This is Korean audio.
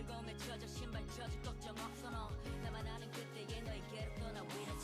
즐거움에 젖어 신발 젖을 걱정 없어 너. 나만 아는 그때의 너의 괴롭던 나 위로